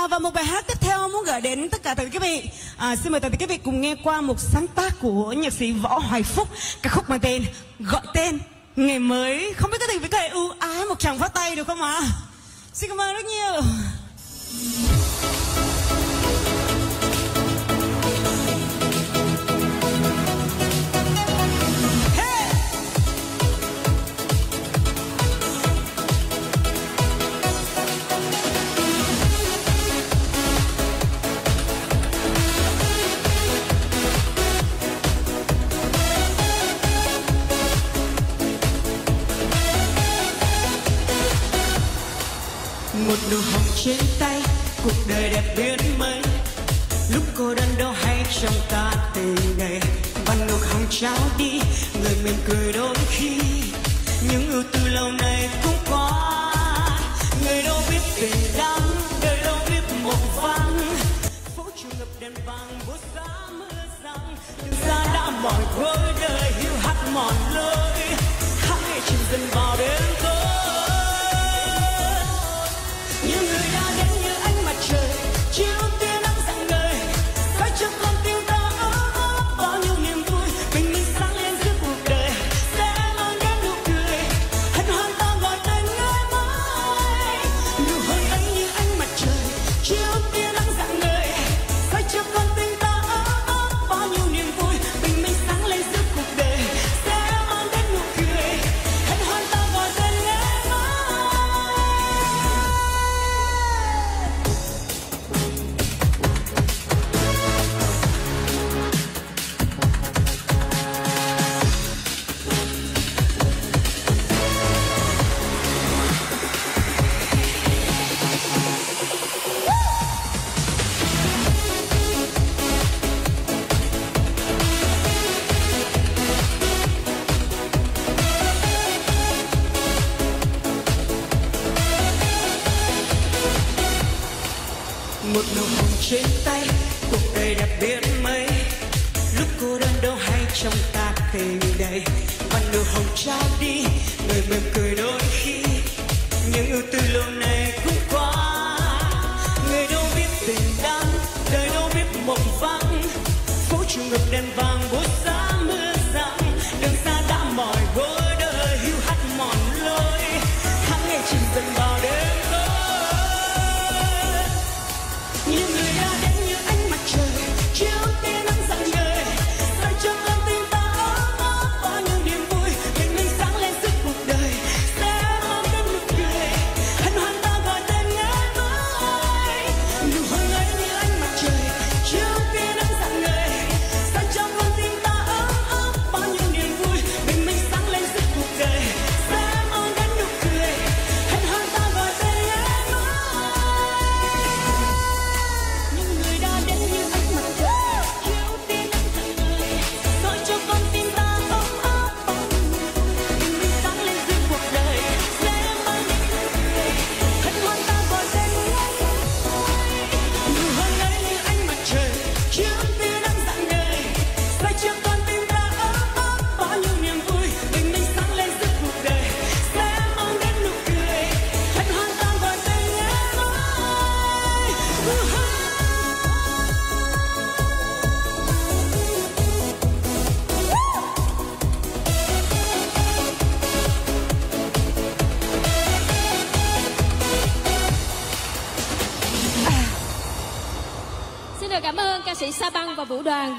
À, và một bài hát tiếp theo muốn gửi đến tất cả tất cả quý vị. À, xin mời tất cả quý vị cùng nghe qua một sáng tác của nhạc sĩ Võ Hoài Phúc, ca khúc mang tên gọi tên ngày mới. Không biết các vị có thể ưu ái một tràng phát tay được không ạ? À? Xin cảm ơn rất nhiều. Một nụ hồng trên tay, cuộc đời đẹp biết mấy lúc cô đơn đâu hay trong ta tình ngày và nụ hồng trao đi, người mỉm cười đôi khi. Những ưu tư lâu nay cũng qua người đâu biết tình đắng đời đâu biết một vắng. Phố trường ngập đèn vàng buốt giá mưa răng ra xa đã mỏi gối đời hiu hắt mòn lối. Một nụ hồng trên tay, cuộc đời đẹp biết mấy. Lúc cô đơn đâu hay trong ta tình đầy. Và nụ hồng trao đi, người mỉm cười đôi khi. Những ưu tư lâu nay cũng qua người đâu biết tình đắng đời đâu biết mộng vắng. Phố trường ngập đèn vàng sĩ Sa Băng và Vũ Đoàn với